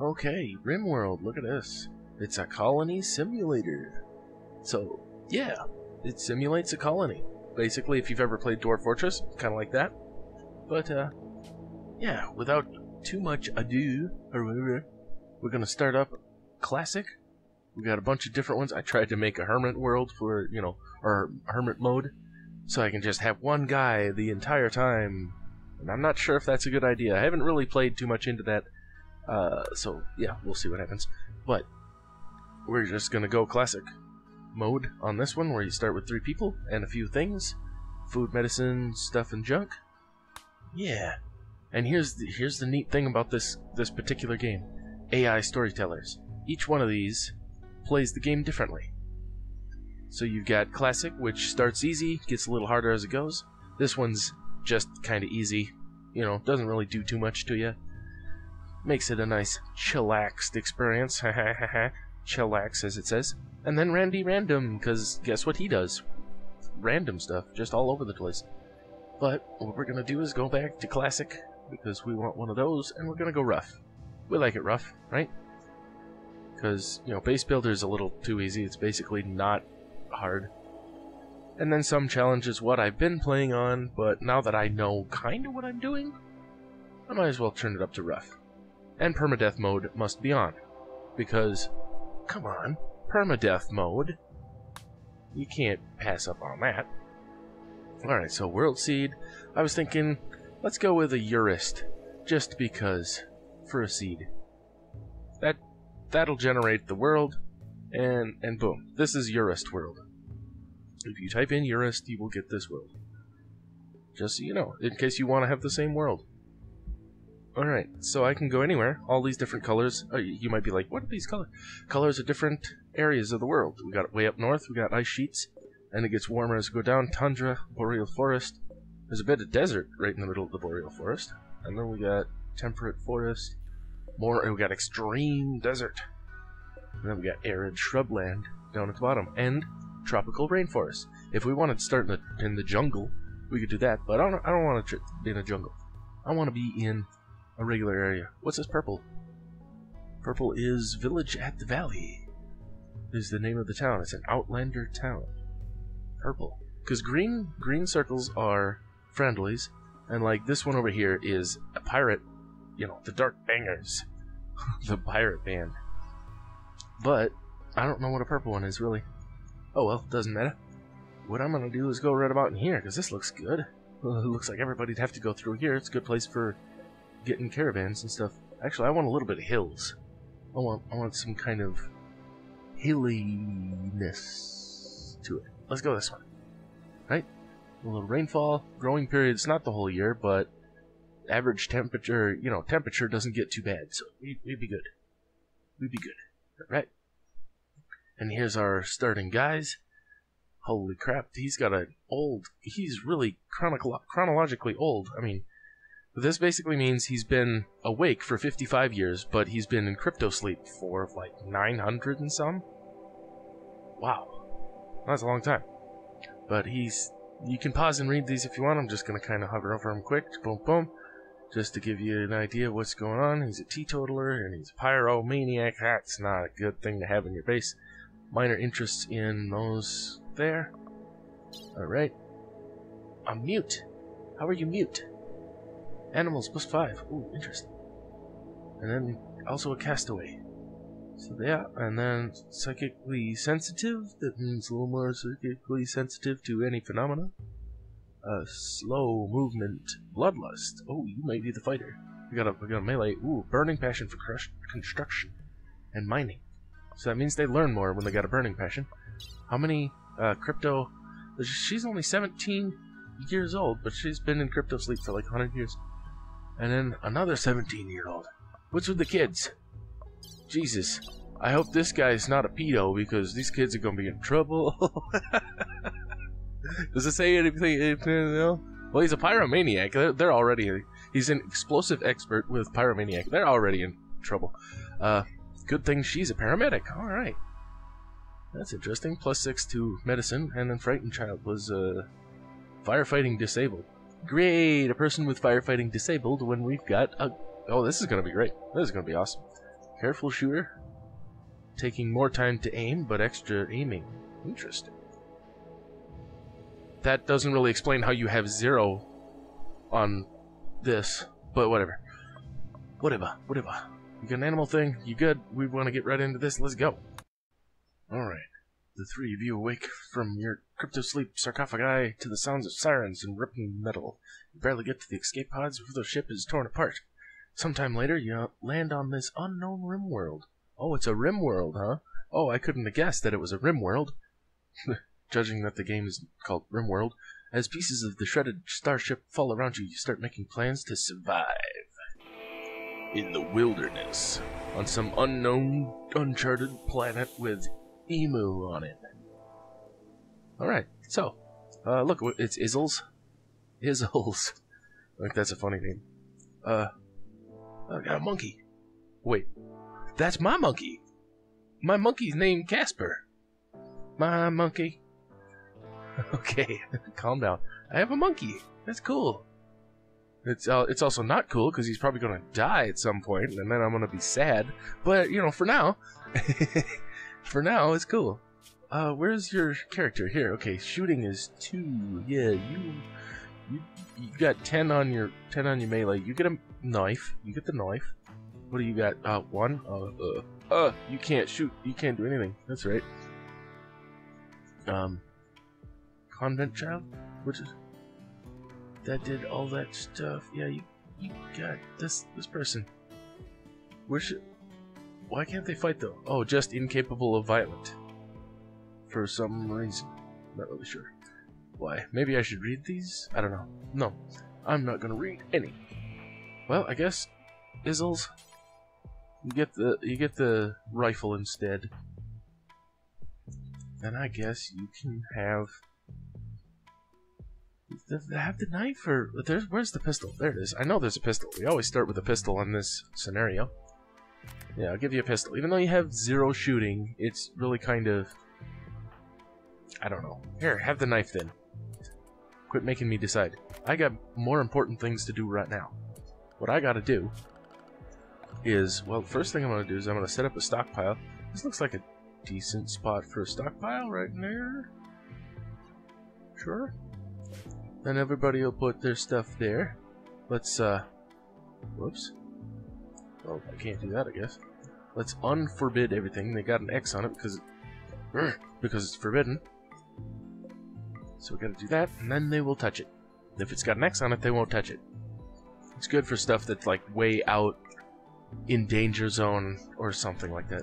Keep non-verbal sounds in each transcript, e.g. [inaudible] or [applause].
Okay, RimWorld, look at this. It's a colony simulator. So, yeah, it simulates a colony. Basically, if you've ever played Dwarf Fortress, kind of like that. But, uh, yeah, without too much ado, we're gonna start up Classic. We got a bunch of different ones. I tried to make a Hermit world for, you know, or Hermit mode, so I can just have one guy the entire time. And I'm not sure if that's a good idea. I haven't really played too much into that, uh, so yeah, we'll see what happens. But we're just gonna go Classic mode on this one, where you start with three people and a few things, food, medicine, stuff, and junk. Yeah, and here's the, here's the neat thing about this this particular game: AI storytellers. Each one of these plays the game differently. So you've got classic, which starts easy, gets a little harder as it goes. This one's just kind of easy, you know, doesn't really do too much to you. Makes it a nice chillaxed experience. [laughs] Chillax, as it says. And then Randy Random, because guess what he does? Random stuff, just all over the place. But what we're gonna do is go back to classic, because we want one of those, and we're gonna go rough. We like it rough, right? Because, you know, base builder is a little too easy. It's basically not hard. And then some challenges what I've been playing on, but now that I know kind of what I'm doing, I might as well turn it up to rough. And permadeath mode must be on. Because, come on, permadeath mode. You can't pass up on that. Alright, so World Seed. I was thinking, let's go with a Urist. Just because. For a seed. That that'll generate the world, and and boom. This is Urist world. If you type in Urist, you will get this world. Just so you know, in case you want to have the same world. Alright, so I can go anywhere. All these different colors. Oh, you might be like, what are these colors? Colors are different areas of the world. We got way up north, we got ice sheets, and it gets warmer as we go down. Tundra, boreal forest. There's a bit of desert right in the middle of the boreal forest. And then we got temperate forest. More, and we got extreme desert. And then we got arid shrubland down at the bottom. And tropical rainforest. If we wanted to start in the, in the jungle, we could do that. But I don't, I don't want to be in a jungle. I want to be in a regular area. What's this purple? Purple is Village at the Valley. Is the name of the town. It's an Outlander town. Purple. Because green green circles are friendlies, and like this one over here is a pirate, you know, the Dark Bangers, [laughs] the pirate band. But I don't know what a purple one is really. Oh well, doesn't matter. What I'm gonna do is go right about in here because this looks good. [laughs] It looks like everybody'd have to go through here. It's a good place for getting caravans and stuff. Actually, I want a little bit of hills. I want I want some kind of hilliness to it. Let's go this one. Right? A little rainfall, growing periods, not the whole year, but average temperature, you know, temperature doesn't get too bad, so we, would be good. We'd be good. Right? And here's our starting guys. Holy crap, he's got an old, he's really chronolo- chronologically old. I mean, this basically means he's been awake for 55 years, but he's been in crypto sleep for like 900 and some. Wow. That's a long time. But he's. You can pause and read these if you want. I'm just going to kind of hover over him quick. Boom, boom. Just to give you an idea of what's going on. He's a teetotaler and he's a pyromaniac. That's not a good thing to have in your base. Minor interests in those there. Alright. I'm mute. How are you mute? Animals plus five. Ooh, interesting. And then also a castaway. So yeah, and then psychically sensitive. That means a little more psychically sensitive to any phenomena. Uh, slow movement, bloodlust. Oh, you might be the fighter. We got a we got a melee. Ooh, burning passion for crush, construction and mining. So that means they learn more when they got a burning passion. How many uh, crypto? She's only 17 years old, but she's been in crypto sleep for like 100 years. And then another 17 year old. What's with the kids? Jesus. I hope this guy's not a pedo because these kids are gonna be in trouble. [laughs] Does it say anything? anything no? Well, he's a pyromaniac. They're, they're already. He's an explosive expert with pyromaniac. They're already in trouble. Uh, good thing she's a paramedic. All right. That's interesting. Plus six to medicine, and then frightened child was uh, firefighting disabled. Great, a person with firefighting disabled when we've got a. Oh, this is gonna be great. This is gonna be awesome. Careful shooter. Taking more time to aim, but extra aiming. Interesting. That doesn't really explain how you have zero on this, but whatever. Whatever, whatever. You got an animal thing? You good? We want to get right into this. Let's go. Alright. The three of you awake from your crypto sleep sarcophagi to the sounds of sirens and ripping metal. You barely get to the escape pods before the ship is torn apart. Sometime later, you land on this unknown rim world. Oh, it's a rim world, huh? Oh, I couldn't have guessed that it was a rim world. [laughs] Judging that the game is called Rimworld, as pieces of the shredded starship fall around you, you start making plans to survive. In the wilderness, on some unknown, uncharted planet with emu on it. Alright, so, uh, look, it's Izzles. Izzles. [laughs] I think that's a funny name. Uh, I got a monkey. Wait, that's my monkey. My monkey's named Caspar. My monkey. [laughs] Okay, [laughs] calm down. I have a monkey. That's cool. It's uh, it's also not cool because he's probably gonna die at some point, and then I'm gonna be sad. But you know, for now, for now, it's cool. Uh, where's your character here? Okay, shooting is two. Yeah, you you you got ten on your ten on your melee. You get a knife. You get the knife. What do you got? Uh, one. Uh, uh, uh, you can't shoot. You can't do anything. That's right. Um, convent child, which is that did all that stuff. Yeah, you you got this this person. Where should? Why can't they fight though? Oh, just incapable of violent. For some reason, not really sure. Why? Maybe I should read these? I don't know. No, I'm not gonna read any. Well, I guess Izzles, you get the you get the rifle instead. And I guess you can have have the knife or there's where's the pistol? There it is. I know there's a pistol. We always start with a pistol in this scenario. Yeah, I'll give you a pistol. Even though you have zero shooting, it's really kind of I don't know. Here, have the knife then. Quit making me decide. I got more important things to do right now. What I gotta do is, well, first thing I'm gonna do is I'm gonna set up a stockpile. This looks like a decent spot for a stockpile right there. Sure. Then everybody will put their stuff there. Let's, uh, whoops. Oh, I can't do that, I guess. Let's unforbid everything. They got an X on it because, [clears throat] because it's forbidden. So we gotta do that, and then they will touch it. If it's got an X on it, they won't touch it. It's good for stuff that's like way out in danger zone or something like that.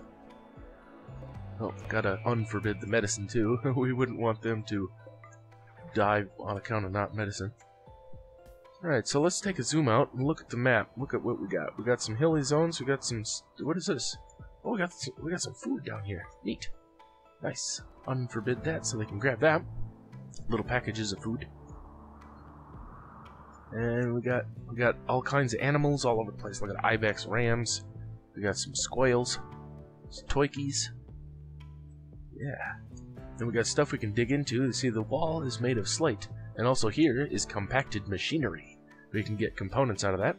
Oh, gotta unforbid the medicine too. [laughs] we wouldn't want them to die on account of not medicine. Alright, so let's take a zoom out and look at the map. Look at what we got. We got some hilly zones. We got some... What is this? Oh, we got some, we got some food down here. Neat. Nice. Unforbid that so they can grab that. Little packages of food. And we got we got all kinds of animals all over the place. Look at ibex rams. We got some squales, some toikies. Yeah. Then we got stuff we can dig into. See, the wall is made of slate, and also here is compacted machinery. We can get components out of that,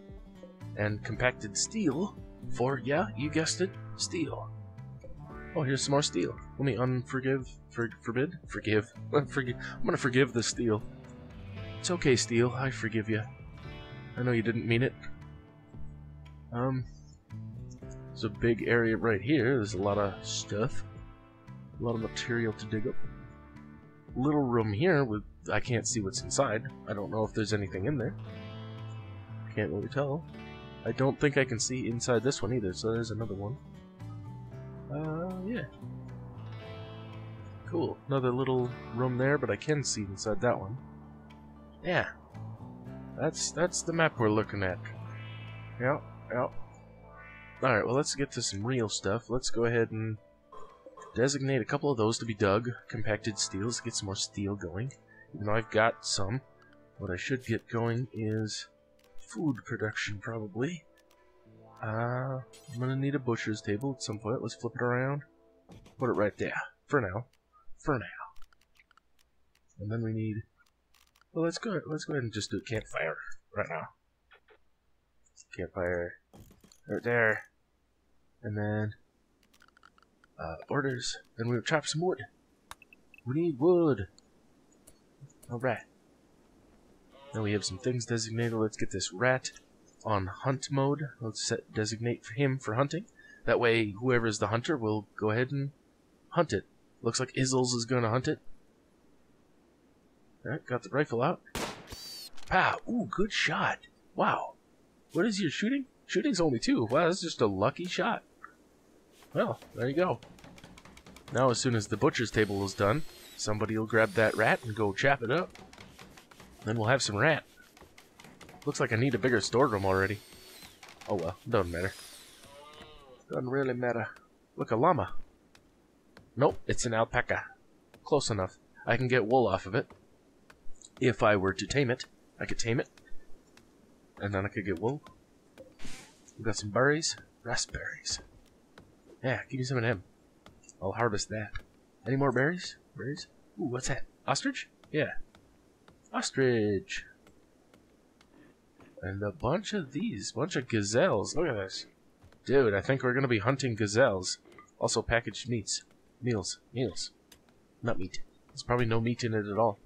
and compacted steel for yeah, you guessed it, steel. Oh, here's some more steel. Let me unforgive, for, forbid, forgive. [laughs] I'm gonna forgive the steel. It's okay, steel. I forgive you. I know you didn't mean it. Um, there's a big area right here. There's a lot of stuff. A lot of material to dig up. Little room here with I can't see what's inside. I don't know if there's anything in there. Can't really tell. I don't think I can see inside this one either, so there's another one. Uh, yeah. Cool. Another little room there, but I can see inside that one. Yeah. That's that's the map we're looking at. Yep, yep. Alright, well let's get to some real stuff. Let's go ahead and Designate a couple of those to be dug. Compacted steels, get some more steel going. Even though I've got some. What I should get going is food production, probably. Uh, I'm gonna need a butcher's table at some point. Let's flip it around. Put it right there. For now. For now. And then we need... Well, let's go, let's go ahead and just do a campfire right now. Campfire. Right there. And then uh, orders. Then we'll chop some wood. We need wood. Alright. Now we have some things designated. Let's get this rat on hunt mode. Let's set designate him for hunting. That way, whoever is the hunter will go ahead and hunt it. Looks like Izzles is going to hunt it. Alright, got the rifle out. Pow! Ooh, good shot. Wow. What is your shooting? Shooting's only two. Wow, that's just a lucky shot. Well, there you go. Now, as soon as the butcher's table is done, somebody will grab that rat and go chop it up. Then we'll have some rat. Looks like I need a bigger storeroom already. Oh well, doesn't matter. Doesn't really matter. Look, a llama. Nope, it's an alpaca. Close enough. I can get wool off of it. If I were to tame it, I could tame it. And then I could get wool. We got some berries. Raspberries. Yeah, give me some of them. I'll harvest that. Any more berries? Berries? Ooh, what's that? Ostrich? Yeah. Ostrich! And a bunch of these. Bunch of gazelles. Look at this. Dude, I think we're gonna be hunting gazelles. Also packaged meats. Meals. Meals. Not meat. There's probably no meat in it at all.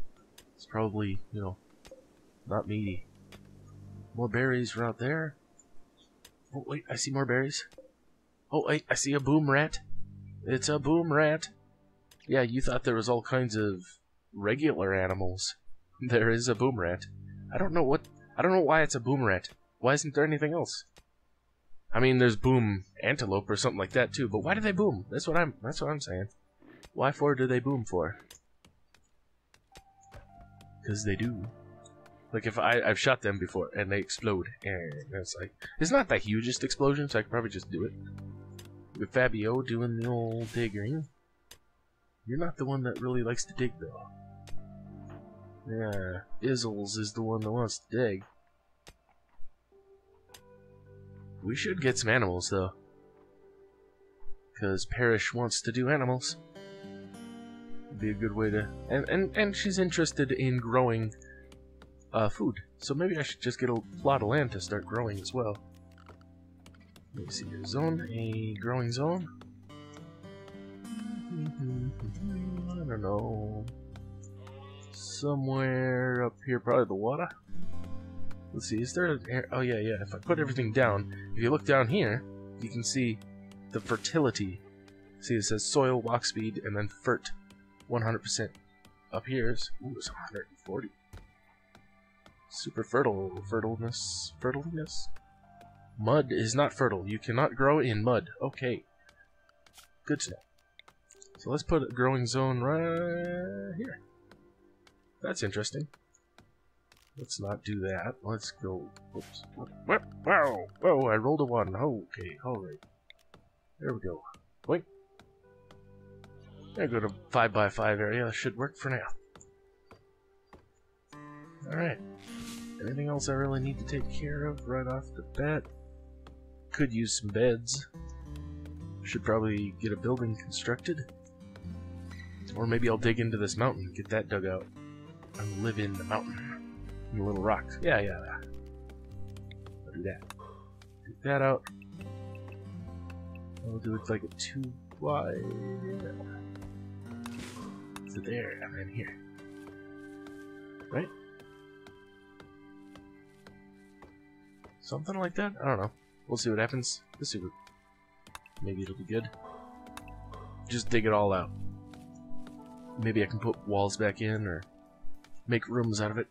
It's probably, you know, not meaty. More berries right there. Oh, wait, I see more berries. Oh, wait, I see a boom rat. It's a boom rat. Yeah, you thought there was all kinds of regular animals. There is a boom rat. I don't know what. I don't know why it's a boom rat. Why isn't there anything else? I mean, there's boom antelope or something like that too. But why do they boom? That's what I'm. That's what I'm saying. Why for do they boom for? Because they do. Like if I I've shot them before and they explode and it's like it's not the hugest explosion, so I could probably just do it. With Fabio doing the old digging. You're not the one that really likes to dig though. Yeah, Izzles is the one that wants to dig. We should get some animals though. Because Parrish wants to do animals. Be a good way to and, and and she's interested in growing uh, food. So maybe I should just get a plot of land to start growing as well. Let me see your zone. A growing zone. [laughs] I don't know. Somewhere up here, probably the water. Let's see, is there an? Oh, yeah, yeah. If I put everything down, if you look down here, you can see the fertility. See, it says soil, walk speed, and then fert. 100%. Up here is, ooh, it's 140. Super fertile. Fertileness. Fertileness? Mud is not fertile. You cannot grow in mud. Okay. Good to know. So let's put a growing zone right here. That's interesting. Let's not do that. Let's go. Whoops. Wow! Whoa! I rolled a one. Okay. Alright. There we go. Wait. I go to 5x5 area. That should work for now. Alright. Anything else I really need to take care of right off the bat? Could use some beds. Should probably get a building constructed. Or maybe I'll dig into this mountain, get that dug out. And live in the mountain. In the little rocks. Yeah, yeah. I'll do that. Take that out. I'll do it like a two wide. So there, and then here. Right? Something like that? I don't know. We'll see what happens. This see Maybe it'll be good. Just dig it all out. Maybe I can put walls back in or make rooms out of it.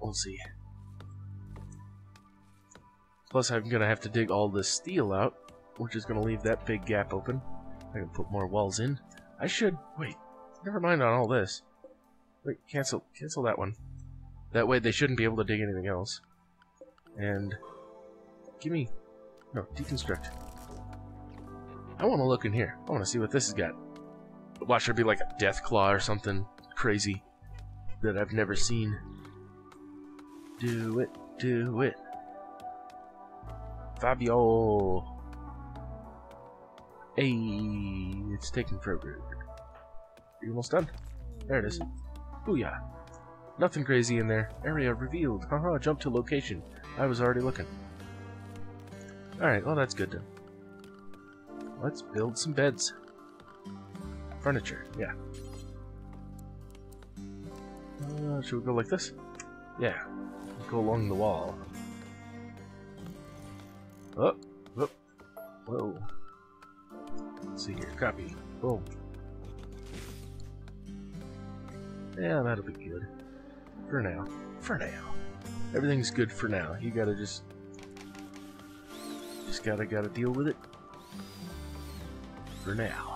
We'll see. Plus, I'm gonna have to dig all this steel out, which is gonna leave that big gap open. I can put more walls in. I should... Wait. Never mind on all this. Wait, cancel, cancel that one. That way they shouldn't be able to dig anything else. And Give me... No, deconstruct. I want to look in here. I want to see what this has got. Watch there be like a death claw or something crazy that I've never seen. Do it, do it. Fabio. Hey, it's taking forever. you almost done? There it is. Booyah. Nothing crazy in there. Area revealed. Haha, jump to location. I was already looking. Alright, well that's good then. let's build some beds. Furniture, yeah. Uh, should we go like this? Yeah. Go along the wall. Oh, oh, whoa. Let's see here. Copy. Boom. Yeah, that'll be good. For now. For now. Everything's good for now. You gotta just... Just gotta, gotta deal with it. For now.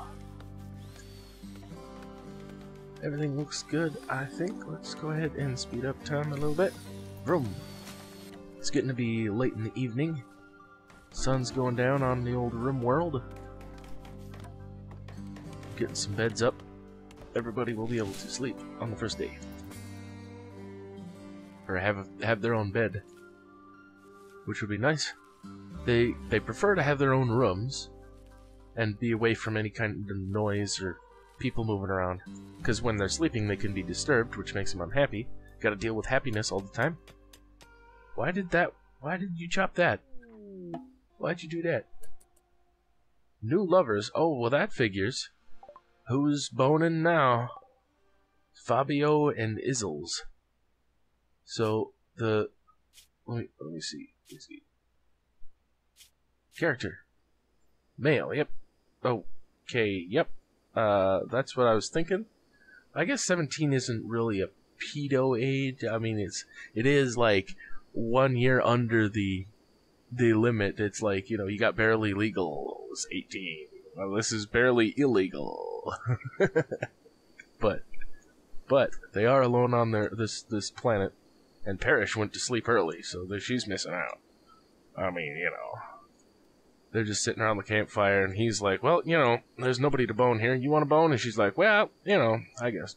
Everything looks good, I think. Let's go ahead and speed up time a little bit. Vroom. It's getting to be late in the evening. Sun's going down on the old room world. Getting some beds up. Everybody will be able to sleep on the first day. Or have have their own bed. Which would be nice. They they prefer to have their own rooms and be away from any kind of noise or people moving around. Because when they're sleeping, they can be disturbed, which makes them unhappy. Got to deal with happiness all the time. Why did that? Why did you chop that? Why'd you do that? New lovers. Oh, well, that figures. Who's boning now? Fabio and Izzles. So the let me let me see. Let me see. Character. Male. Yep. Oh. Okay. Yep. Uh, that's what I was thinking. I guess 17 isn't really a pedo age. I mean, it's it is like one year under the the limit. It's like you know you got barely legal. It's 18. Well, this is barely illegal. [laughs] but but they are alone on their this this planet, and Parrish went to sleep early, so she's missing out. I mean, you know, they're just sitting around the campfire, and he's like, "Well, you know, there's nobody to bone here. You want a bone?" And she's like, "Well, you know, I guess."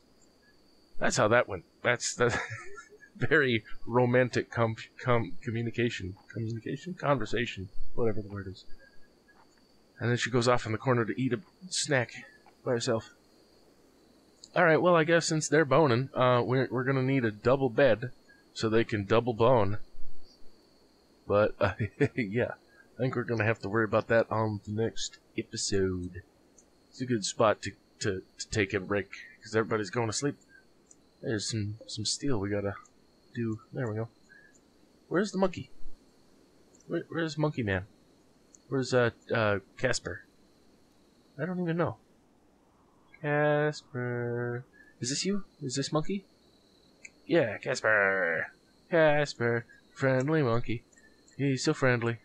That's how that went. That's the [laughs] very romantic com- com- communication, communication, conversation, whatever the word is. And then she goes off in the corner to eat a snack by herself. All right, well, I guess since they're boning, uh, we're we're gonna need a double bed so they can double bone. But uh, [laughs] yeah. I think we're going to have to worry about that on the next episode. It's a good spot to, to, to take a break because everybody's going to sleep. There's some, some steel we gotta do. There we go. Where's the monkey? Where, where's Monkey Man? Where's uh uh Caspar? I don't even know. Caspar, is this you? Is this monkey? Yeah, Caspar. Caspar, friendly monkey. He's so friendly.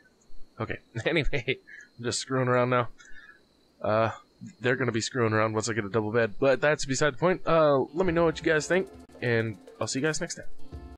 Okay. [laughs] Anyway, I'm just screwing around now. Uh, they're gonna be screwing around once I get a double bed, but that's beside the point. Uh, let me know what you guys think, and I'll see you guys next time.